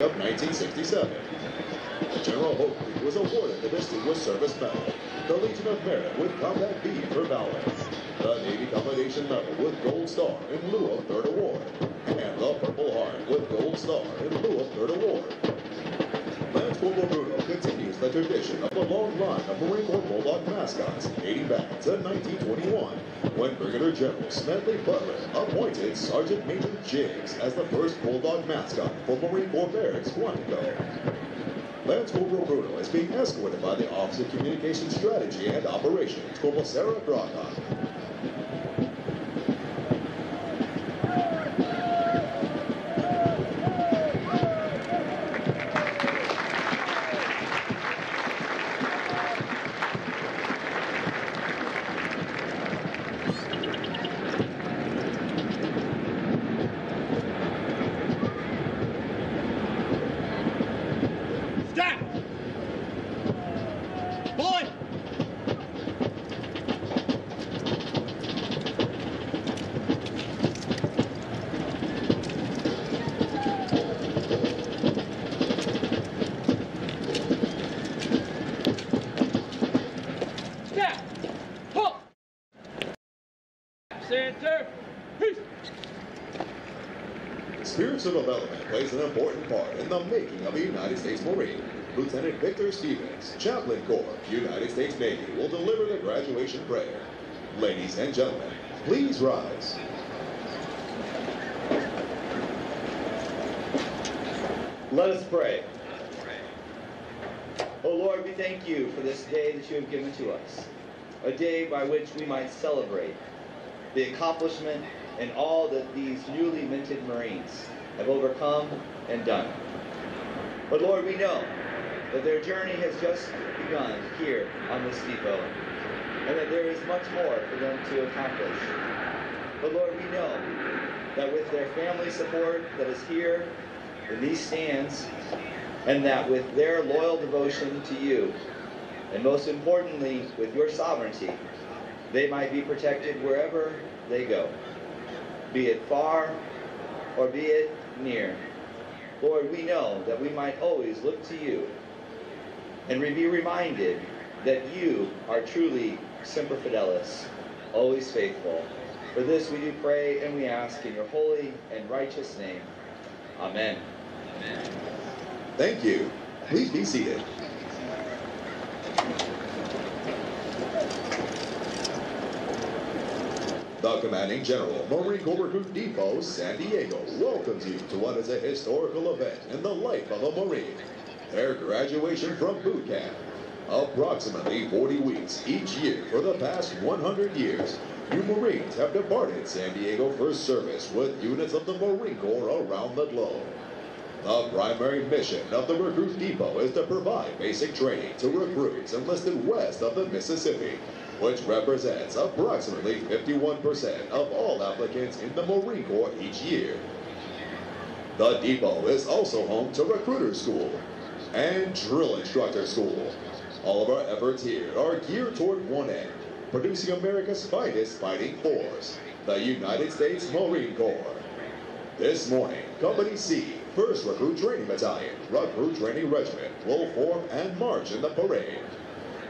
of 1967. General Hoadley was awarded the Distinguished Service Medal, the Legion of Merit with Combat V for Valor, the Navy Commendation Medal with Gold Star in lieu of Third Award, and the Purple Heart with Gold Star in lieu of Third Award. Corporal Bruno continues the tradition of a long line of Marine Corps Bulldog mascots dating back to 1921 when Brigadier General Smedley Butler appointed Sergeant Major Jiggs as the first Bulldog mascot for Marine Corps Barracks, Quantico. Lance Corporal Bruno is being escorted by the Office of Communication Strategy and Operations, Corporal Sarah Braga. Stop! Boy! Stop! Halt! Center! Peace! Spiritual development plays an important part in the making of a United States Marine. Lieutenant Victor Stevens, Chaplain Corps, United States Navy, will deliver the graduation prayer. Ladies and gentlemen, please rise. Let us pray. O Lord, we thank you for this day that you have given to us, a day by which we might celebrate the accomplishment and all that these newly minted Marines have overcome and done. But Lord, we know that their journey has just begun here on this depot, and that there is much more for them to accomplish. But Lord, we know that with their family support that is here in these stands, and that with their loyal devotion to you, and most importantly, with your sovereignty, they might be protected wherever they go, be it far or be it near. Lord, we know that we might always look to you and be reminded that you are truly Semper Fidelis, always faithful. For this we do pray and we ask in your holy and righteous name. Amen. Thank you. Please be seated. The Commanding General, Marine Corps Recruit Depot, San Diego, welcomes you to what is a historical event in the life of a Marine. Their graduation from boot camp. Approximately 40 weeks each year for the past 100 years, new Marines have departed San Diego for service with units of the Marine Corps around the globe. The primary mission of the Recruit Depot is to provide basic training to recruits enlisted west of the Mississippi, which represents approximately 51% of all applicants in the Marine Corps each year. The depot is also home to Recruiter School and Drill Instructor School. All of our efforts here are geared toward one end, producing America's finest fighting force, the United States Marine Corps. This morning, Company C, 1st Recruit Training Battalion, Recruit Training Regiment, will form and march in the parade.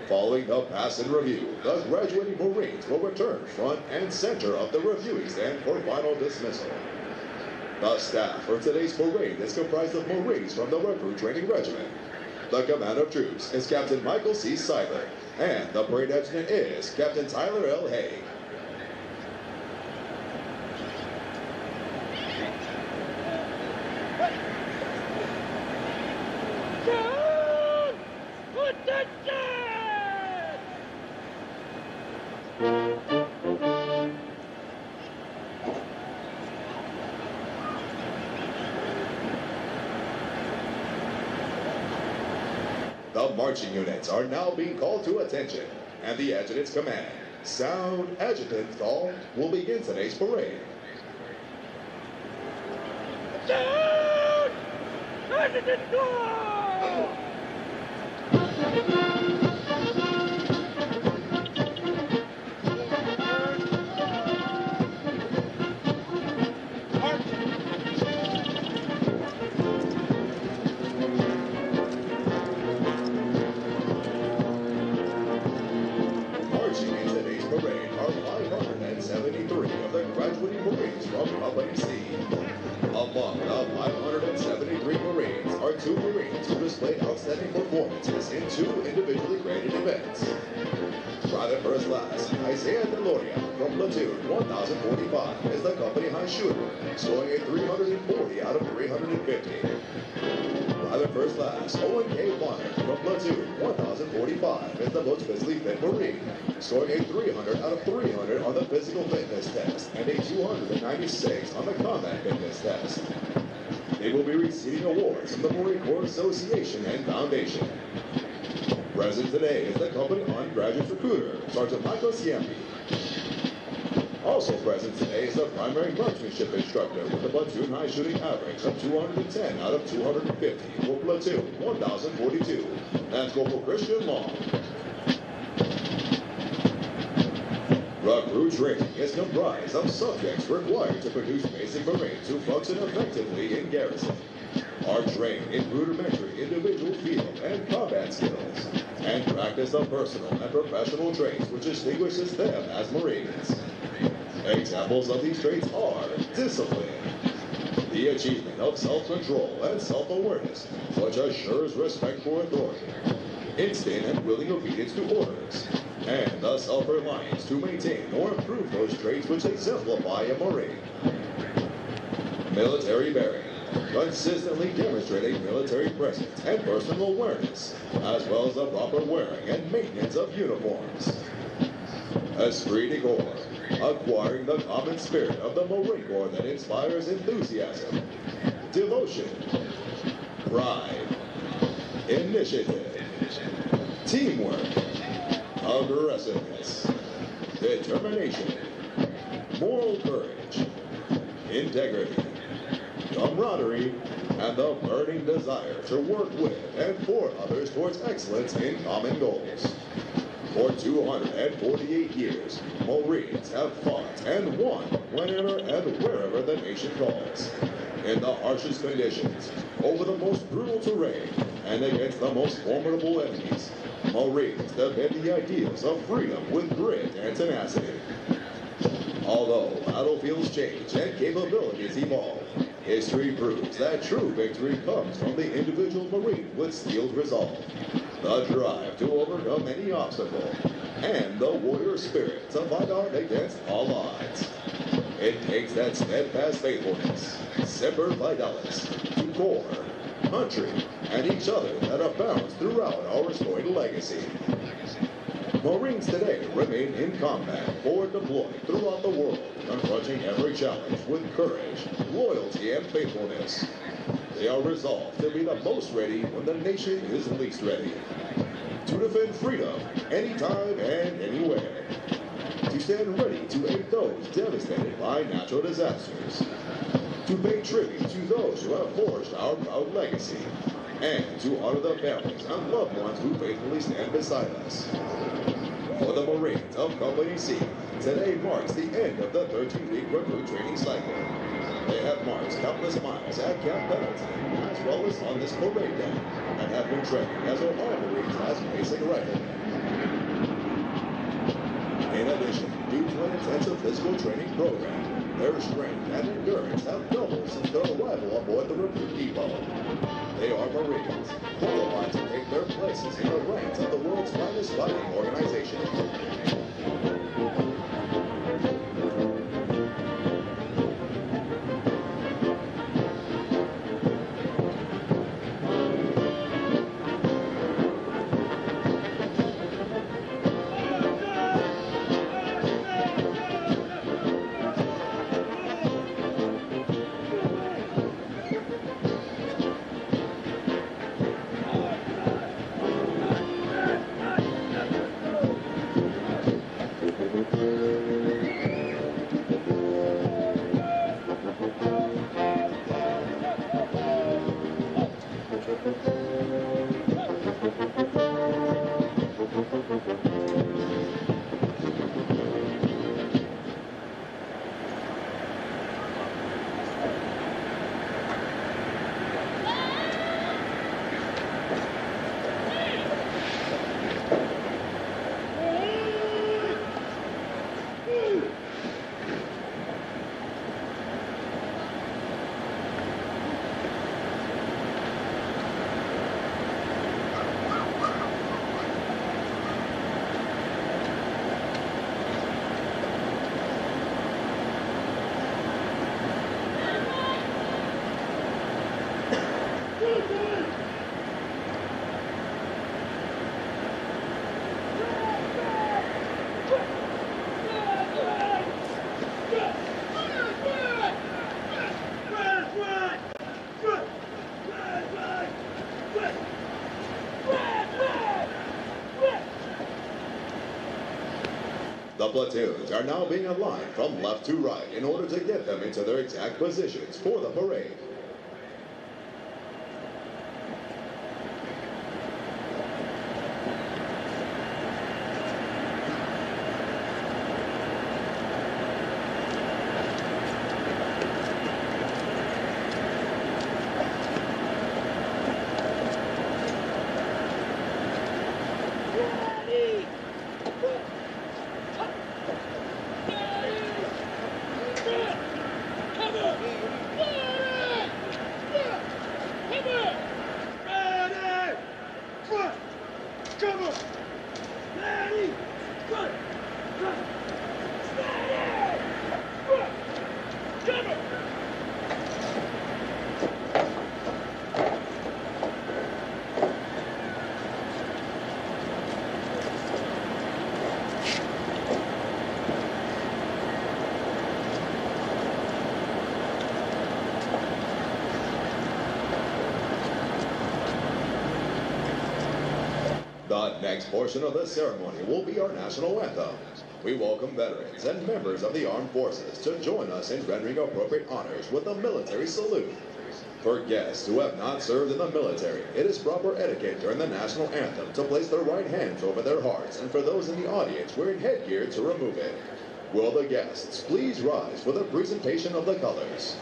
Following the pass and review, the graduating Marines will return front and center of the reviewing stand for final dismissal. The staff for today's parade is comprised of Marines from the Recruit Training Regiment. The command of troops is Captain Michael C. Seiler, and the parade adjutant is Captain Tyler L. Haig. Marching units are now being called to attention, and the adjutant's command, sound adjutant call, will begin today's parade. Down! Adjutant go! 573 Marines are two Marines who displayed outstanding performances in two individually graded events. Private First Class Isaiah Deloria from Platoon 1045 is the company high shooter, scoring a 340 out of 350. Private First Class Owen K. Bonner from Platoon 1045 is the most physically fit Marine, scoring a 300 out of 300 on the physical fitness test and a 296 on the combat fitness test. They will be receiving awards from the Marine Corps Association and Foundation. Present today is the company undergraduate recruiter, Sergeant Michael Ciampi. Also present today is the primary marksmanship instructor with a platoon high shooting average of 210 out of 250 for platoon 1042. That's Corporal Christian Long. Recruit training is comprised of subjects required to produce basic Marines who function effectively in garrison. Are trained in rudimentary individual field and combat skills, and practice the personal and professional traits which distinguishes them as Marines. Examples of these traits are discipline, the achievement of self-control and self-awareness, which assures respect for authority, instant and willing obedience to orders, and the self-reliance to maintain or improve those traits which exemplify a Marine. Military bearing, consistently demonstrating military presence and personal awareness, as well as the proper wearing and maintenance of uniforms. Esprit de Corps, acquiring the common spirit of the Marine Corps that inspires enthusiasm, devotion, pride, initiative, teamwork, aggressiveness, determination, moral courage, integrity, camaraderie, and the burning desire to work with and for others towards excellence in common goals. For 248 years, Marines have fought and won whenever and wherever the nation calls. In the harshest conditions, over the most brutal terrain, and against the most formidable enemies, Marines defend the ideals of freedom with grit and tenacity. Although battlefields change and capabilities evolve, history proves that true victory comes from the individual Marine with steeled resolve, the drive to overcome any obstacle, and the warrior spirit to fight out against all odds. It takes that steadfast faithfulness, semper fidelis, to Corps, country, and each other that abounds throughout our storied legacy. Marines today remain in combat or deployed throughout the world, confronting every challenge with courage, loyalty, and faithfulness. They are resolved to be the most ready when the nation is least ready. To defend freedom anytime and anywhere. To stand ready to aid those devastated by natural disasters. To pay tribute to those who have forged our proud legacy. And to honor the families and loved ones who faithfully stand beside us. For the Marines of Company C, today marks the end of the 13-week recruit training cycle. They have marched countless miles at Camp Pendleton, as well as on this parade day, and have been trained as our Marines as basic riflemen. In addition, due to an intensive physical training program, their strength and endurance have doubled since their arrival aboard the recruit depot. They are Marines, qualified to take their places in the ranks of the world's finest fighting organization. Platoons are now being aligned from left to right in order to get them into their exact positions for the parade. Ready! Ready! Cover! Ready! Cover! Ready! Front! Cover! Ready! Front! Front! Ready! Front! Cover! The next portion of the ceremony will be our national anthem. We welcome veterans and members of the armed forces to join us in rendering appropriate honors with a military salute. For guests who have not served in the military, it is proper etiquette during the national anthem to place their right hands over their hearts, and for those in the audience wearing headgear to remove it. Will the guests please rise for the presentation of the colors?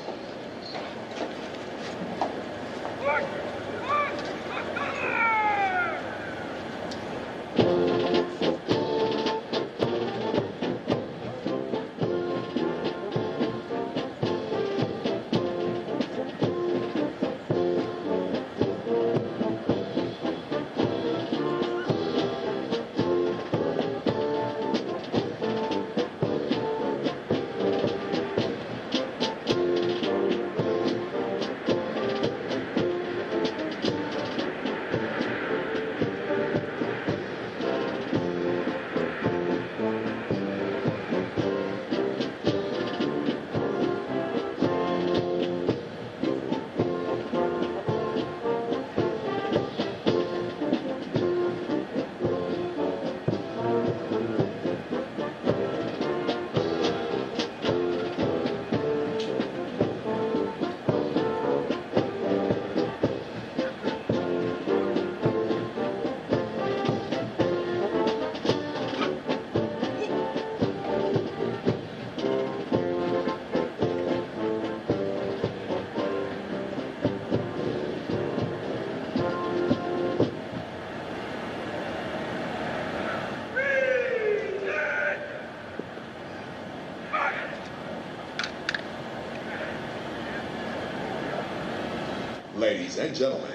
Ladies and gentlemen,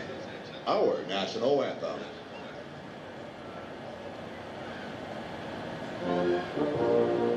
our national anthem. Thank you.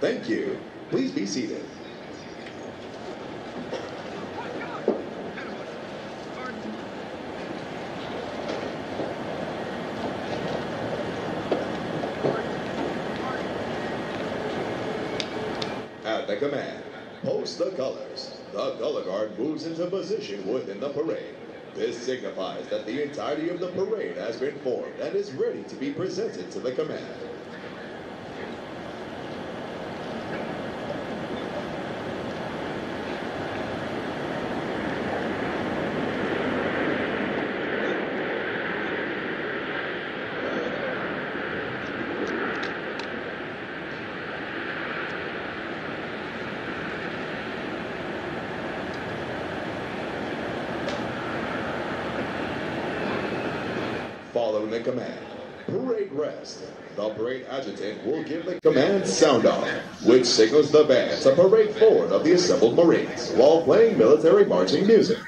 Thank you. Please be seated. At the command, post the colors. The color guard moves into position within the parade. This signifies that the entirety of the parade has been formed and is ready to be presented to the command. The command, parade rest. The parade adjutant will give the command sound off, which signals the band to parade forward of the assembled Marines while playing military marching music.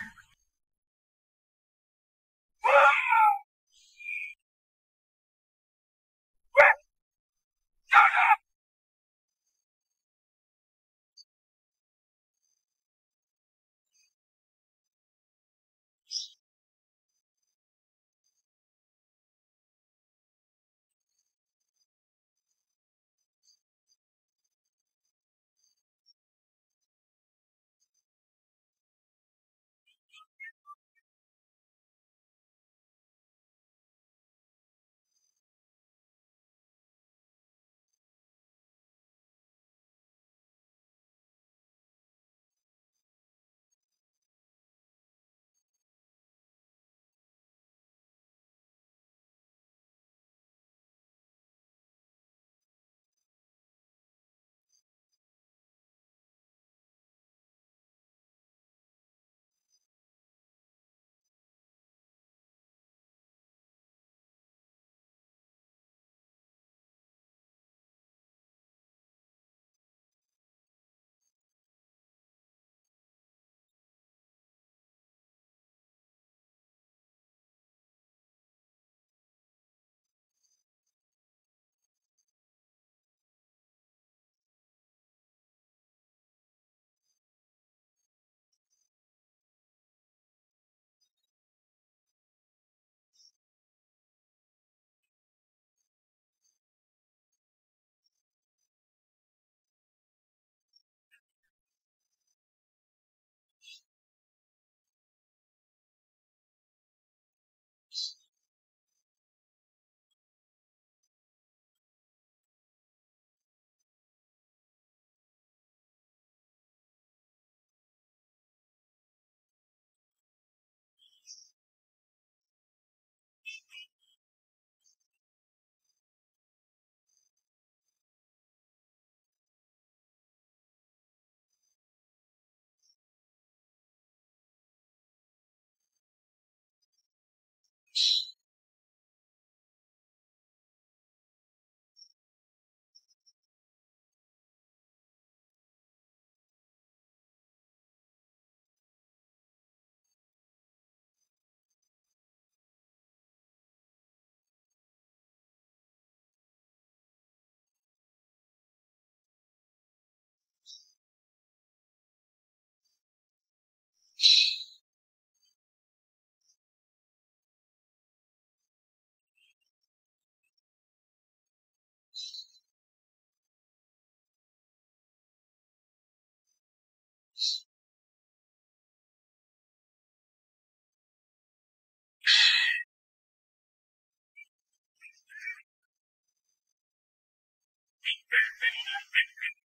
えっ?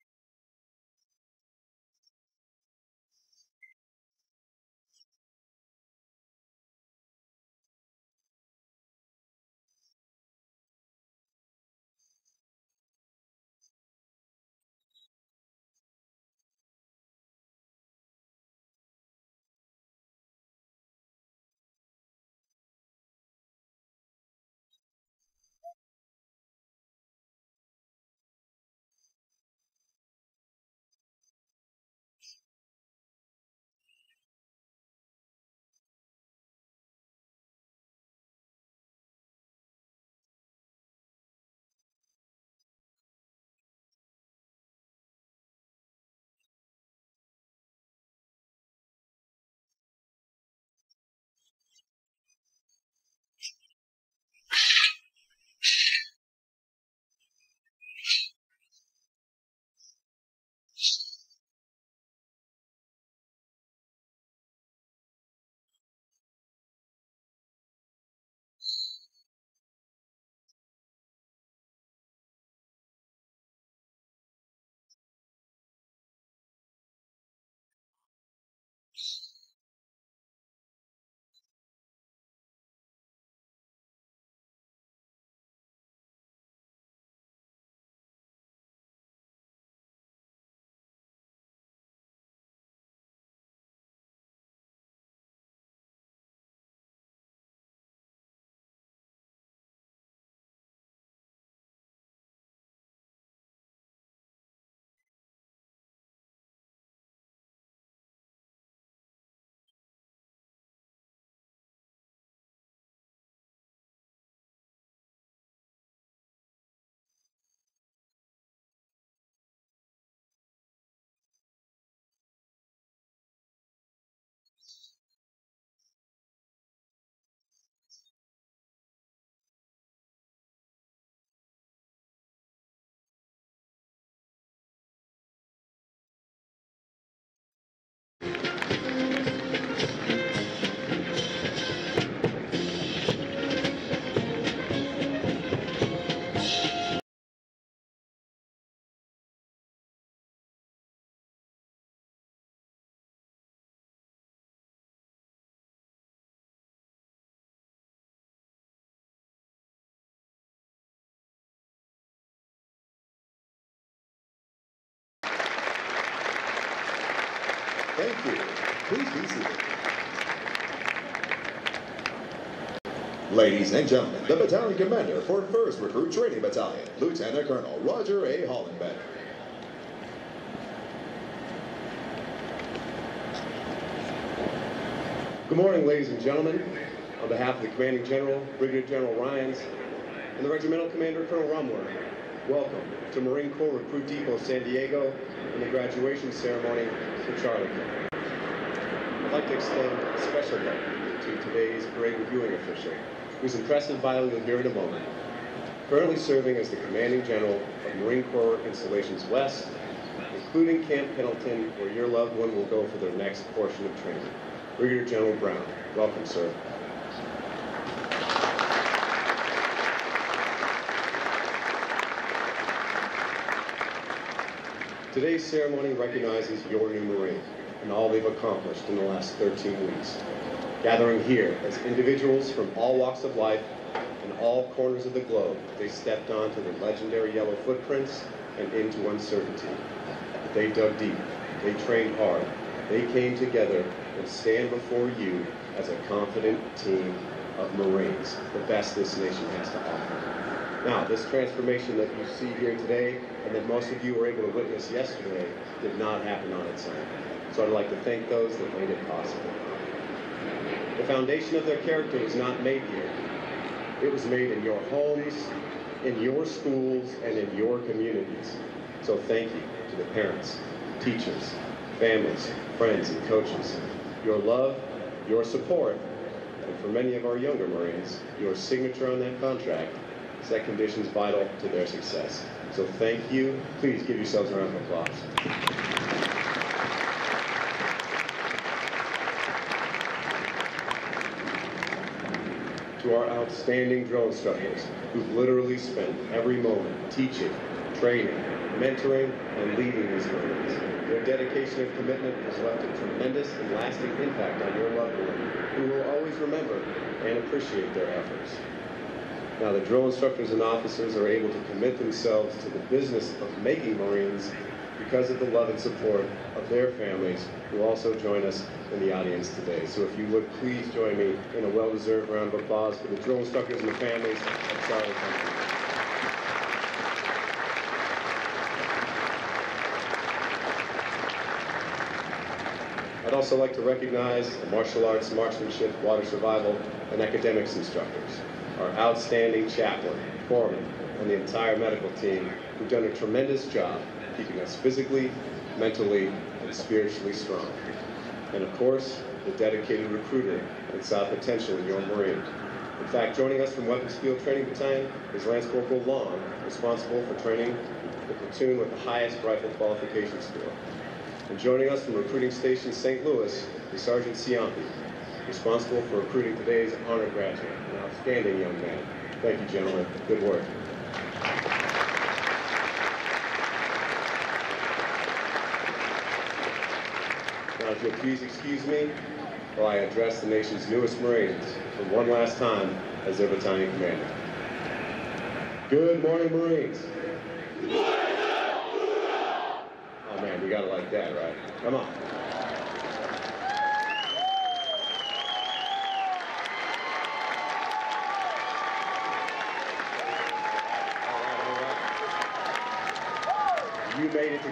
Thank you. Please be seated. Ladies and gentlemen, the battalion commander for 1st Recruit Training Battalion, Lieutenant Colonel Roger A. Hollenbeck. Good morning, ladies and gentlemen. On behalf of the Commanding General, Brigadier General Ryans, and the Regimental Commander, Colonel Rumler, welcome to Marine Corps Recruit Depot San Diego and the graduation ceremony for Charlie. I'd like to extend a special welcome to today's parade reviewing official, whose impressive bio you'll hear in a moment. Currently serving as the Commanding General of Marine Corps Installations West, including Camp Pendleton, where your loved one will go for their next portion of training. Brigadier General Brown. Welcome, sir. Today's ceremony recognizes your new Marine and all they've accomplished in the last 13 weeks. Gathering here as individuals from all walks of life and all corners of the globe, they stepped onto the legendary yellow footprints and into uncertainty. They dug deep, they trained hard, they came together and stand before you as a confident team of Marines, the best this nation has to offer. Now, this transformation that you see here today and that most of you were able to witness yesterday did not happen on its own. So I'd like to thank those that made it possible. The foundation of their character was not made here. It was made in your homes, in your schools, and in your communities. So thank you to the parents, teachers, families, friends, and coaches. Your love, your support, and for many of our younger Marines, your signature on that contract set conditions vital to their success. So thank you. Please give yourselves a round of applause. To our outstanding drill instructors who've literally spent every moment teaching, training, mentoring, and leading these Marines. Their dedication and commitment has left a tremendous and lasting impact on your loved one, who will always remember and appreciate their efforts. Now, the drill instructors and officers are able to commit themselves to the business of making Marines because of the love and support of their families who also join us in the audience today. So if you would please join me in a well-deserved round of applause for the drill instructors and the families of Charlie Company. I'd also like to recognize the martial arts, marksmanship, water survival, and academics instructors, our outstanding chaplain, foreman, and the entire medical team who've done a tremendous job keeping us physically, mentally, and spiritually strong. And of course, the dedicated recruiter and saw potential in your Marine. In fact, joining us from Weapons Field Training Battalion is Lance Corporal Long, responsible for training the platoon with the highest rifle qualification score. And joining us from Recruiting Station St. Louis is Sergeant Ciampi, responsible for recruiting today's honor graduate, outstanding young man. Thank you, gentlemen. Good work. Now, if you'll please excuse me while I address the nation's newest Marines for one last time as their battalion commander. Good morning, Marines. Oh man, we gotta like that, right? Come on.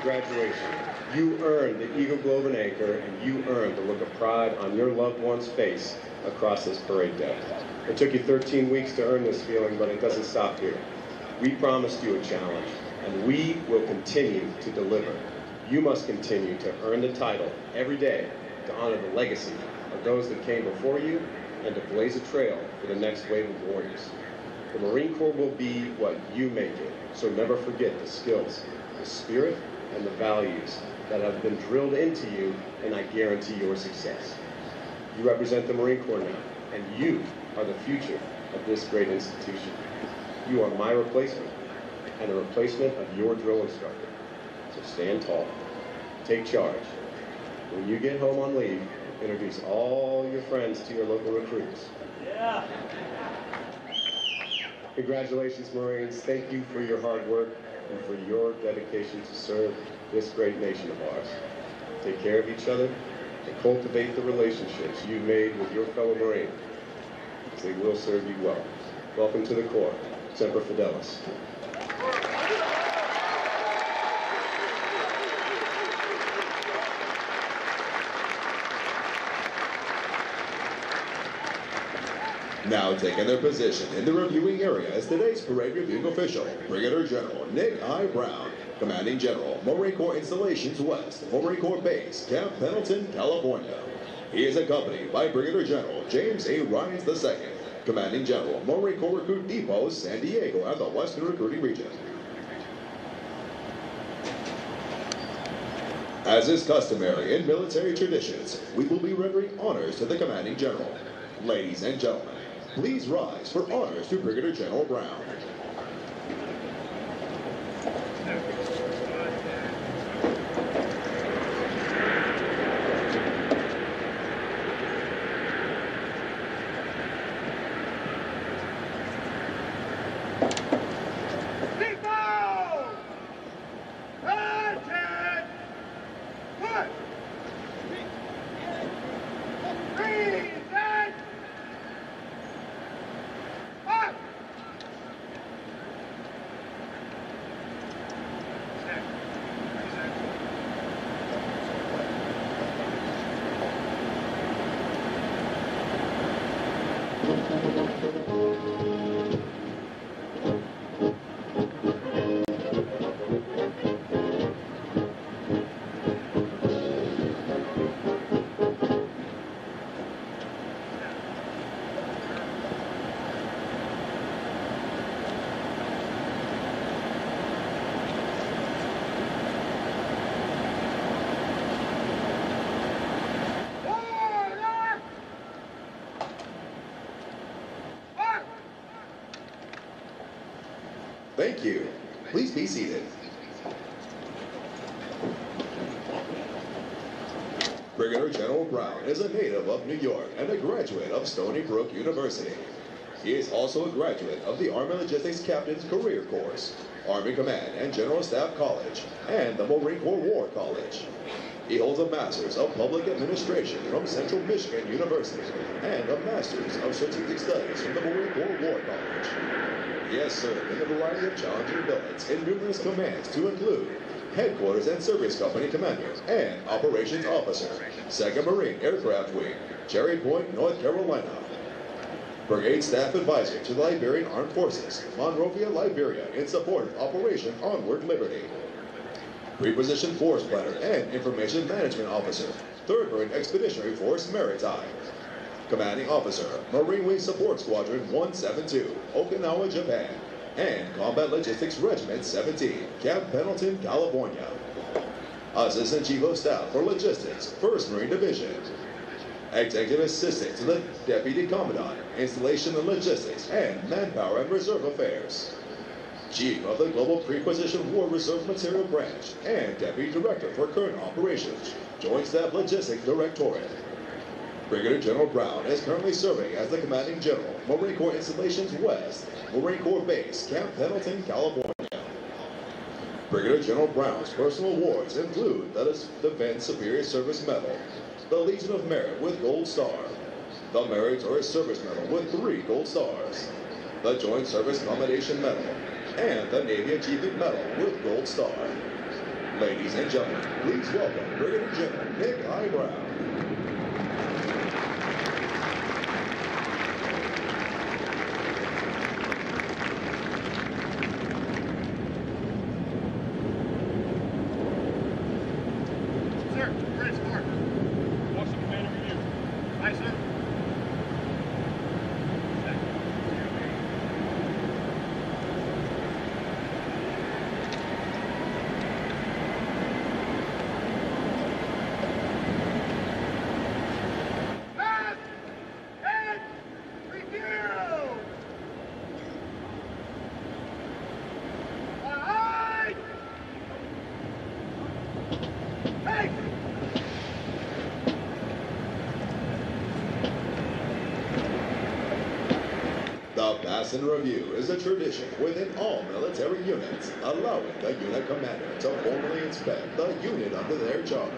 Graduation. You earned the Eagle Globe and Anchor, and you earned the look of pride on your loved one's face across this parade deck. It took you 13 weeks to earn this feeling, but it doesn't stop here. We promised you a challenge, and we will continue to deliver. You must continue to earn the title every day to honor the legacy of those that came before you and to blaze a trail for the next wave of warriors. The Marine Corps will be what you make it, so never forget the skills, the spirit, and the values that have been drilled into you, and I guarantee your success. You represent the Marine Corps now, and you are the future of this great institution. You are my replacement, and a replacement of your drill instructor. So stand tall, take charge. When you get home on leave, introduce all your friends to your local recruits. Yeah. Congratulations, Marines. Thank you for your hard work and for your dedication to serve this great nation of ours. Take care of each other and cultivate the relationships you made with your fellow Marine, they will serve you well. Welcome to the Corps. Semper Fidelis. Now taking their position in the reviewing area is today's parade reviewing official, Brigadier General Nick I. Brown, Commanding General, Marine Corps Installations West, Marine Corps Base, Camp Pendleton, California. He is accompanied by Brigadier General James A. Ryans II, Commanding General, Marine Corps Recruit Depot, San Diego and the Western Recruiting Region. As is customary in military traditions, we will be rendering honors to the Commanding General. Ladies and gentlemen, please rise for honors to Brigadier General Brown. Thank you. Please be seated. Brigadier General Brown is a native of New York and a graduate of Stony Brook University. He is also a graduate of the Army Logistics Captain's Career Course, Army Command and General Staff College, and the Marine Corps War College. He holds a Master's of Public Administration from Central Michigan University and a Master's of Strategic Studies from the Marine Corps War College. He has served in a variety of challenging billets in numerous commands to include Headquarters and Service Company Commander and Operations Officer, 2nd Marine Aircraft Wing, Cherry Point, North Carolina. Brigade Staff Advisor to the Liberian Armed Forces, Monrovia, Liberia, in support of Operation Onward Liberty. Preposition Force Planner and Information Management Officer, 3rd Marine Expeditionary Force Maritime. Commanding Officer, Marine Wing Support Squadron 172, Okinawa, Japan. And Combat Logistics Regiment 17, Camp Pendleton, California. Assistant Chief of Staff for Logistics, 1st Marine Division. Executive Assistant to the Deputy Commandant, Installation and Logistics, and Manpower and Reserve Affairs. Chief of the Global Preposition War Reserve Material Branch, and Deputy Director for Current Operations, Joint Staff Logistics Directorate. Brigadier General Brown is currently serving as the Commanding General, Marine Corps Installations West, Marine Corps Base, Camp Pendleton, California. Brigadier General Brown's personal awards include the Defense Superior Service Medal, the Legion of Merit with Gold Star, the Meritorious Service Medal with three gold stars, the Joint Service Commendation Medal, and the Navy Achievement Medal with Gold Star. Ladies and gentlemen, please welcome Brigadier General Nick I. Brown. Sir, British Corps. Washington Commander Review. Aye, sir. Last and review. Aye. Hey! The Review is a tradition within all military units, allowing the unit commander to formally inspect the unit under their charge.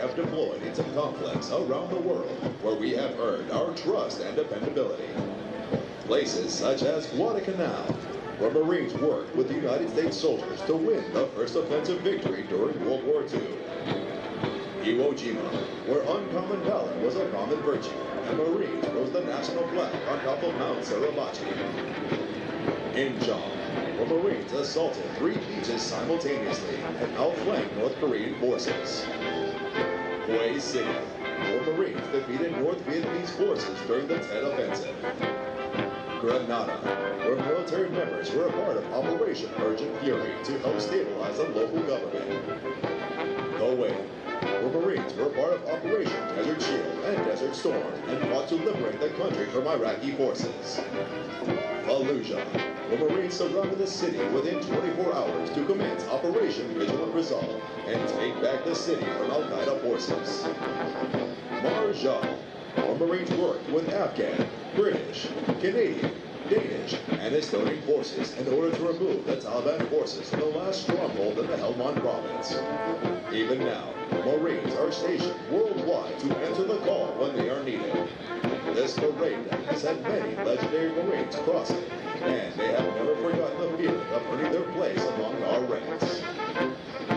have deployed into around the world where we have earned our trust and dependability. Places such as Guadalcanal, where Marines worked with United States soldiers to win the first offensive victory during World War II. Iwo Jima, where uncommon valor was a common virtue, and Marines rose the national flag on top of Mount Suribachi. Incheon, where Marines assaulted three beaches simultaneously and outflanked North Korean forces. Hue City, where Marines defeated North Vietnamese forces during the Tet Offensive. Grenada, where military members were a part of Operation Urgent Fury to help stabilize the local government. Kuwait, where Marines were part of Operation Desert Shield and Desert Storm and fought to liberate the country from Iraqi forces. Fallujah, where Marines surrounded the city within 24 hours to commence Operation Vigilant Resolve and take back the city from Al-Qaeda forces. Marjah, where Marines worked with Afghan, British, Canadian, Danish, and Estonian forces in order to remove the Taliban forces from the last stronghold in the Helmand province. Even now, Marines are stationed worldwide to answer the call when they are needed. This parade has had many legendary Marines cross it, and they have never forgotten the feeling of earning their place among our ranks.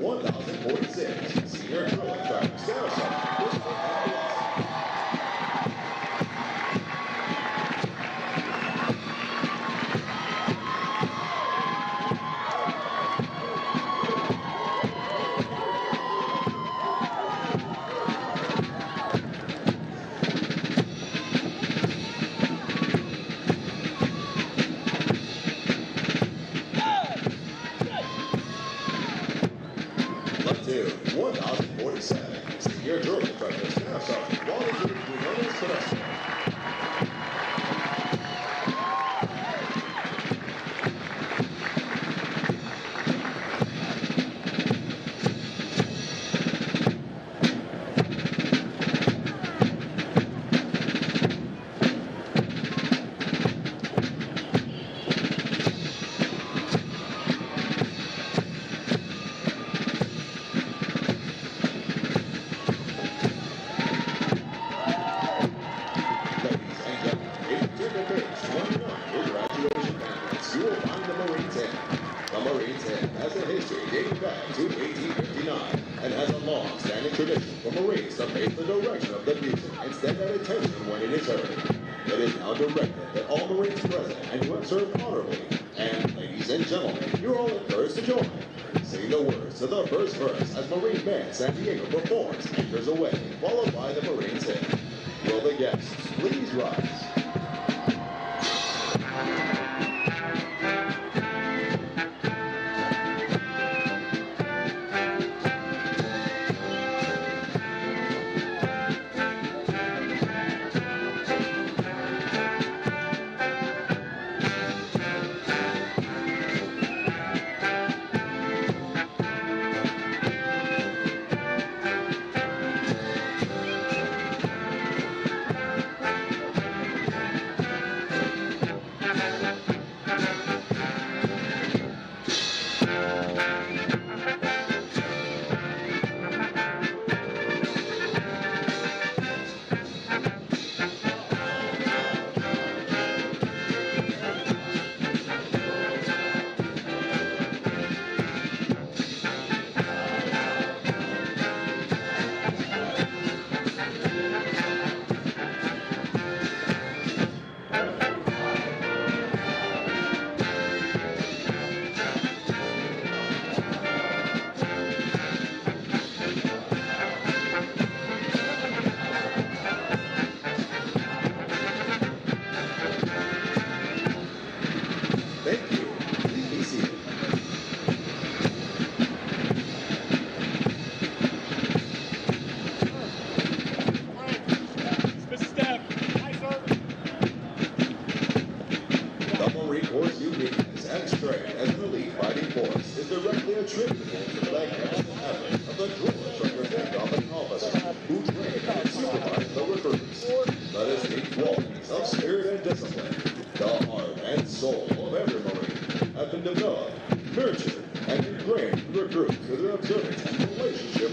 1046. Sierra Drill Drive, Sarasota.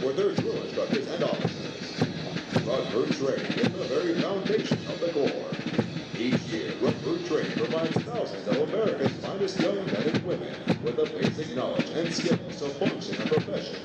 Where their drill instructors and officers. Recruit Training is the very foundation of the Corps. Each year, Recruit Training provides thousands of America's finest young men and women with the basic knowledge and skills to function in a profession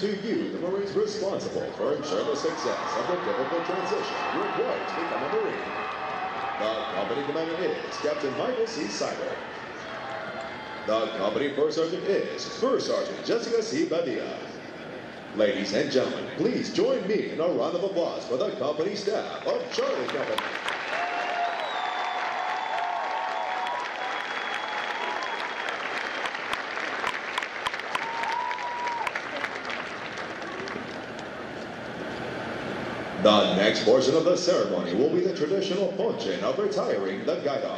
to you, the Marines responsible for ensuring the success of the difficult transition required to become a Marine. The company commander is Captain Michael C. Seidel. The company first sergeant is First Sergeant Jessica C. Badia. Ladies and gentlemen, please join me in a round of applause for the company staff of Charlie Company. next portion of the ceremony will be the traditional ponche of retiring the guidon.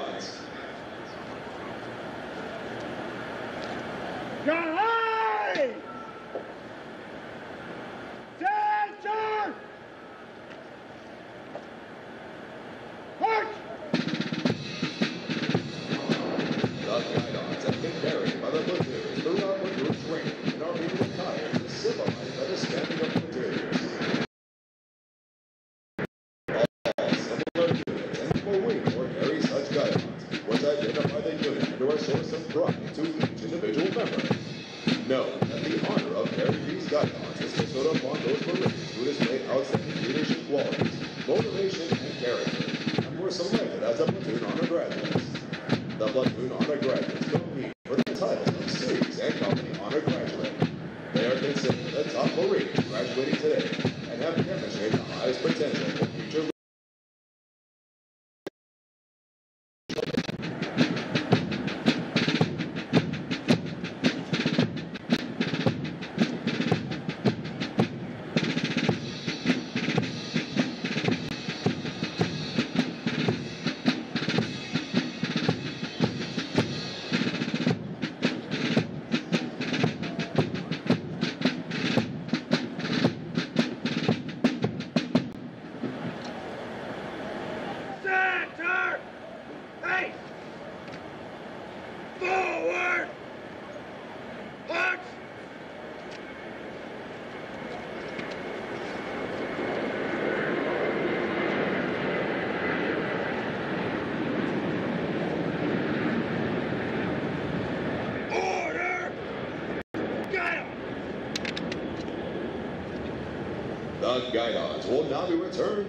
and the honor of Heracles Dionysus is bestowed upon those religious who display outstanding leadership qualities, motivation, and character, and were selected as a platoon honor graduates. The platoon honor graduates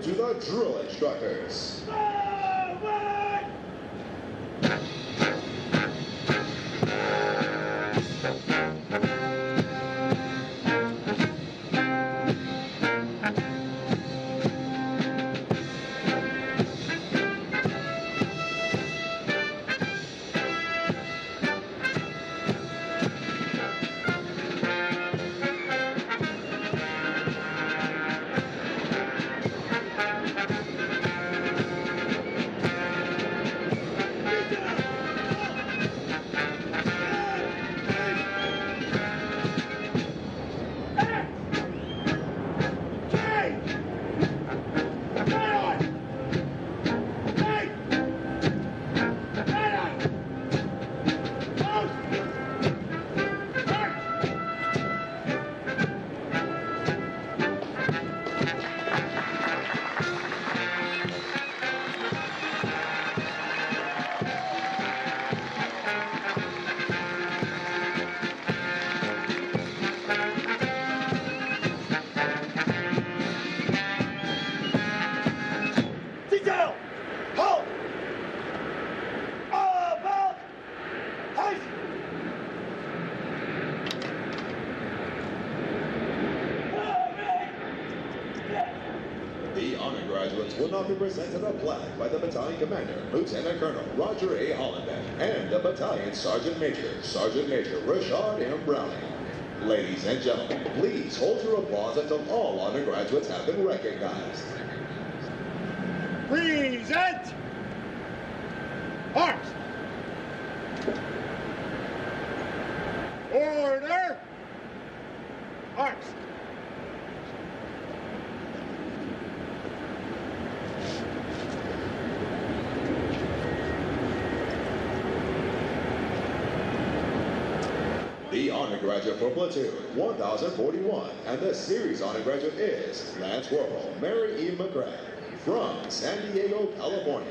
to the drill instructors. Commander, Lieutenant Colonel Roger A. Hollenbeck, and the battalion Sergeant Major, Sergeant Major Rashad M. Browning. Ladies and gentlemen, please hold your applause until all undergraduates have been recognized. Present! The honor graduate for platoon 1041 and the series undergraduate is Lance Corporal Mary E. McGrath from San Diego, California.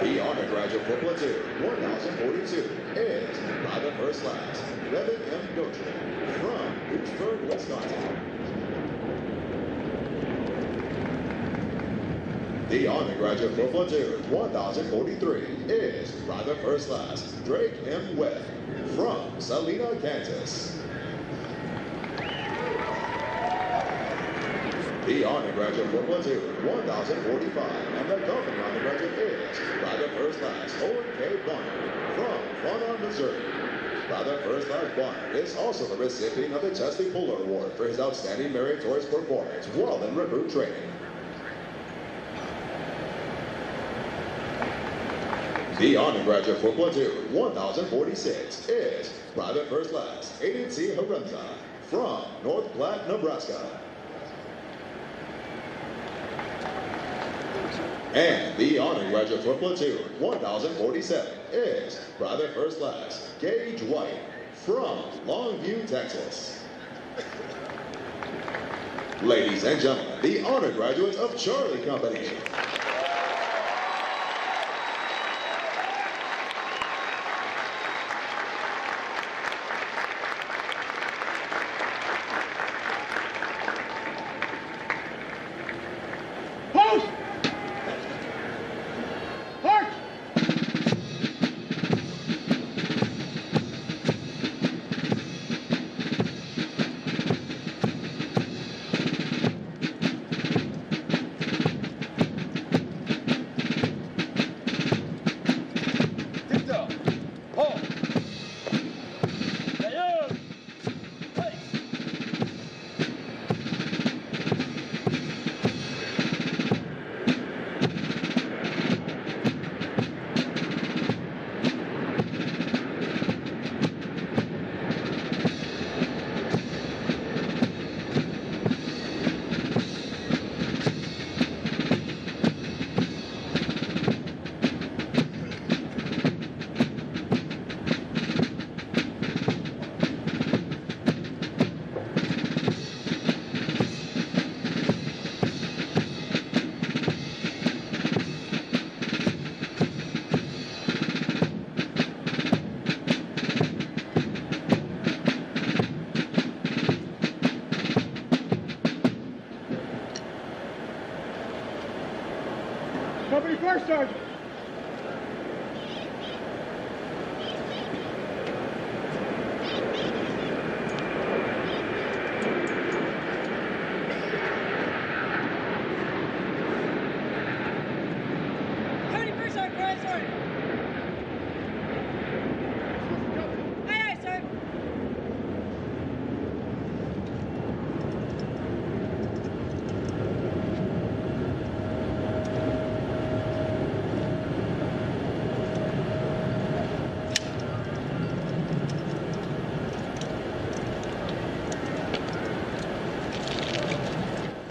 The undergraduate graduate for platoon 1042 is by the First Class Revan M. Dotre from Pittsburgh, Wisconsin. The honor graduate platoon 1043 is Private First Class Drake M. Webb from Salina, Kansas. The honor graduate platoon 1045 and the company honor graduate is Private First Class Owen K. Bonner from Fauna, Missouri. Private First Class Bonner is also the recipient of the Chesty Puller Award for his outstanding meritorious performance while in recruit training. The honor graduate for platoon 1046 is Private First Class Aiden C. Haremza from North Platte, Nebraska. And the honor graduate for platoon 1047 is Private First Class Gage White from Longview, Texas. Ladies and gentlemen, the honor graduates of Charlie Company.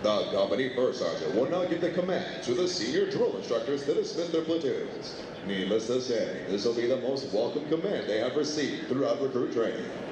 The company first sergeant will now give the command to the senior drill instructors to dismiss their platoons. Needless to say, this will be the most welcome command they have received throughout recruit training.